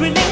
we need.